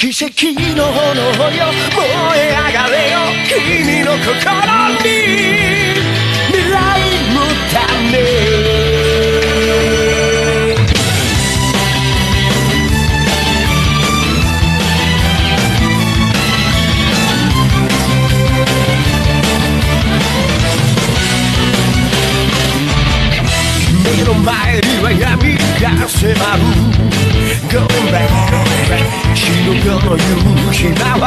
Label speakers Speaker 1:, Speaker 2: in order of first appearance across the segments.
Speaker 1: 奇跡の炎よ燃え上がれよ。君の心に。が迫る Going back 日の夜の夕日は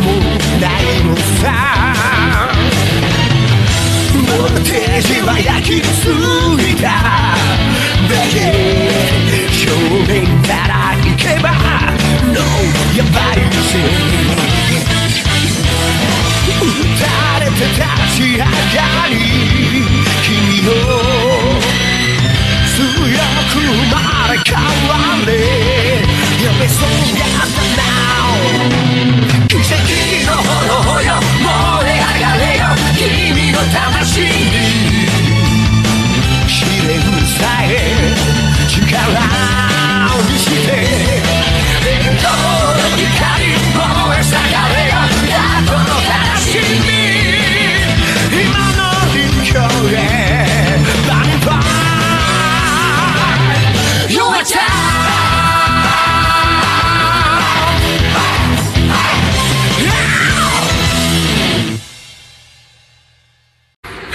Speaker 1: もうないのさボルテージは焼き付いただけ表面から行けば。No やばいぜ生まれ変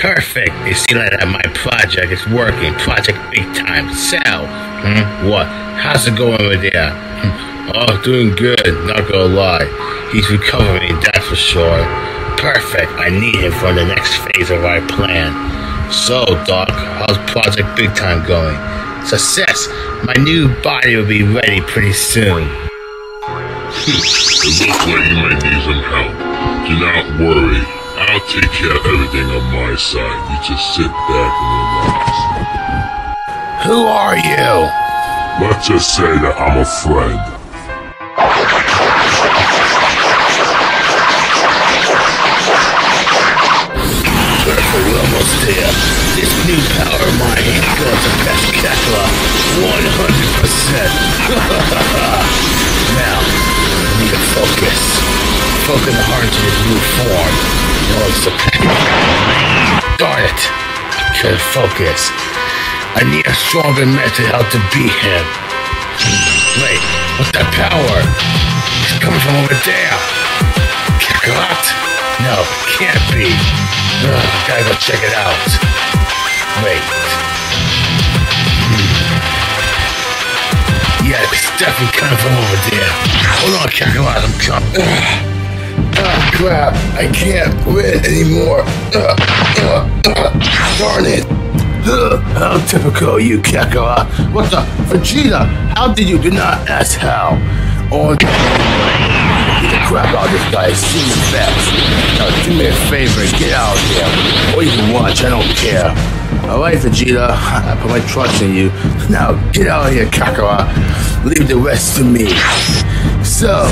Speaker 2: Perfect. You see that my project is working. Project big time. Sell. Hmm? What? How's it going over there? Hmm. Oh, doing good. Not gonna lie. He's recovering, that's for sure. Perfect. I need him for the next phase of our plan. So, Doc, how's Project Big Time going? Success. My new body will be ready pretty soon.
Speaker 3: It looks like you might need some help. Do not worry. I'll take care of everything on my side. You just sit back and relax.
Speaker 2: Who are you?
Speaker 3: Let's just say that I'm a friend.
Speaker 2: We're almost there. This new power of mine ain't going to best Kekla 100%. now, I need to focus. The heart into this new form. Darn it. Couldn't focus. I need a stronger method how to beat him. Wait, what's that power? It's coming from over there. Kakarot? No, can't be. Ugh, gotta go check it out. Wait. Hmm. Yeah, it's definitely coming from over there. Hold on, Kakarot, I'm coming. Ah, crap. I can't win anymore. Ugh, ugh, darn it. How typical you, Kakarot. What the? Vegeta, how did you do not ask how? On the crap out of this guy as fast. Now do me a favor and get out of here. Or you can watch, I don't care. Alright, Vegeta, I put my trust in you. Now get out of here, Kakarot. Leave the rest to me. So,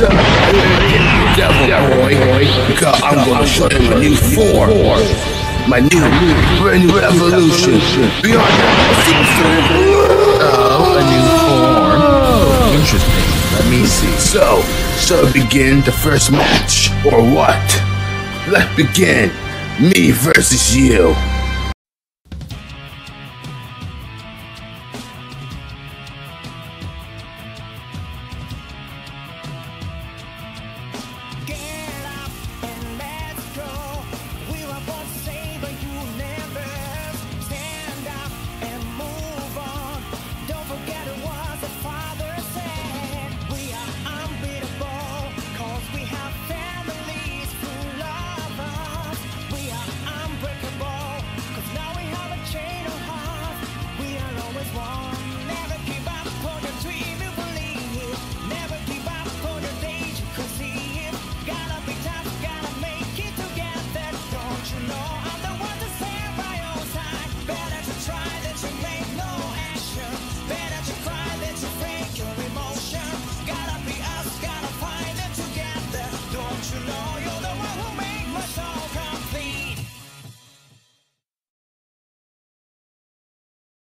Speaker 2: show you new form. My new, brand new evolution. Beyond Oh, a new form. Interesting. Let me see. So, so begin the first match, or what? Let's begin. Me versus you.